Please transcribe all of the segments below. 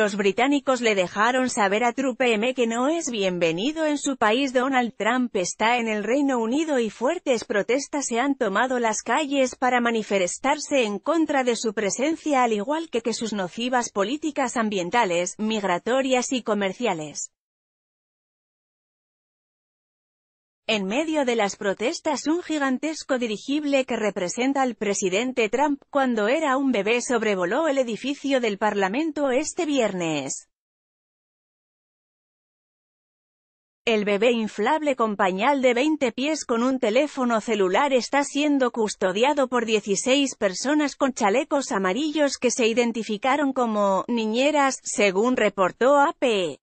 Los británicos le dejaron saber a Trump que no es bienvenido en su país. Donald Trump está en el Reino Unido y fuertes protestas se han tomado las calles para manifestarse en contra de su presencia al igual que que sus nocivas políticas ambientales, migratorias y comerciales. En medio de las protestas un gigantesco dirigible que representa al presidente Trump cuando era un bebé sobrevoló el edificio del Parlamento este viernes. El bebé inflable con pañal de 20 pies con un teléfono celular está siendo custodiado por 16 personas con chalecos amarillos que se identificaron como niñeras, según reportó AP.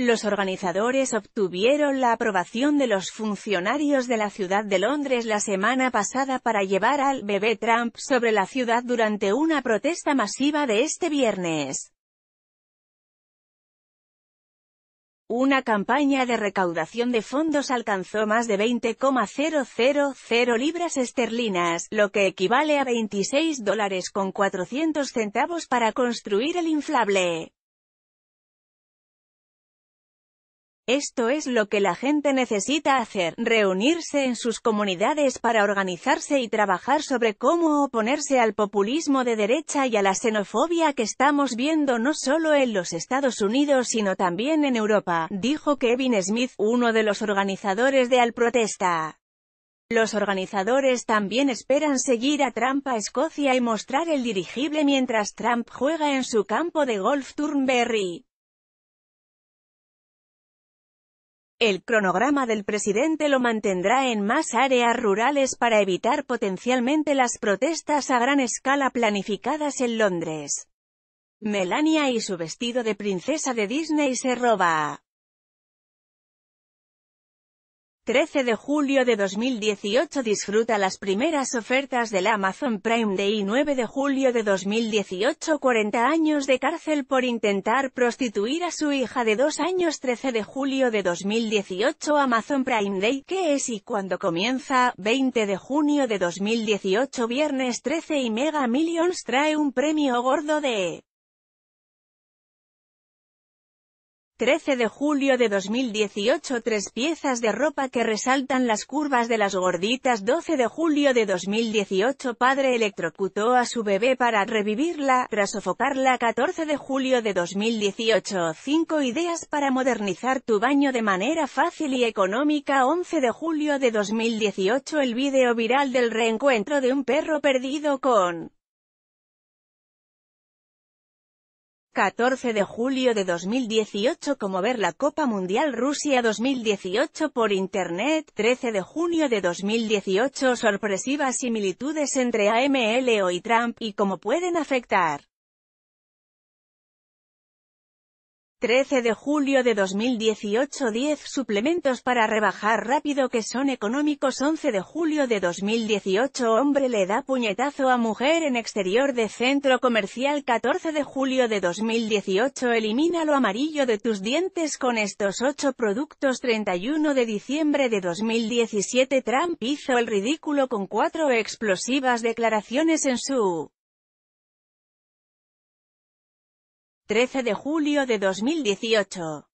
Los organizadores obtuvieron la aprobación de los funcionarios de la ciudad de Londres la semana pasada para llevar al bebé Trump sobre la ciudad durante una protesta masiva de este viernes. Una campaña de recaudación de fondos alcanzó más de 20,000 libras esterlinas, lo que equivale a 26 dólares con 400 centavos para construir el inflable. Esto es lo que la gente necesita hacer, reunirse en sus comunidades para organizarse y trabajar sobre cómo oponerse al populismo de derecha y a la xenofobia que estamos viendo no solo en los Estados Unidos sino también en Europa, dijo Kevin Smith, uno de los organizadores de Al Protesta. Los organizadores también esperan seguir a Trump a Escocia y mostrar el dirigible mientras Trump juega en su campo de golf Turnberry. El cronograma del presidente lo mantendrá en más áreas rurales para evitar potencialmente las protestas a gran escala planificadas en Londres. Melania y su vestido de princesa de Disney se roba. 13 de julio de 2018 disfruta las primeras ofertas del Amazon Prime Day 9 de julio de 2018 40 años de cárcel por intentar prostituir a su hija de dos años 13 de julio de 2018 Amazon Prime Day ¿Qué es y cuándo comienza? 20 de junio de 2018 viernes 13 y Mega Millions trae un premio gordo de 13 de julio de 2018 Tres piezas de ropa que resaltan las curvas de las gorditas 12 de julio de 2018 Padre electrocutó a su bebé para revivirla, tras sofocarla 14 de julio de 2018 5 ideas para modernizar tu baño de manera fácil y económica 11 de julio de 2018 El vídeo viral del reencuentro de un perro perdido con 14 de julio de 2018 Como ver la Copa Mundial Rusia 2018 por Internet 13 de junio de 2018 Sorpresivas similitudes entre AMLO y Trump, y cómo pueden afectar 13 de julio de 2018 10 suplementos para rebajar rápido que son económicos. 11 de julio de 2018 Hombre le da puñetazo a mujer en exterior de centro comercial. 14 de julio de 2018 Elimina lo amarillo de tus dientes con estos 8 productos. 31 de diciembre de 2017 Trump hizo el ridículo con cuatro explosivas declaraciones en su 13 de julio de 2018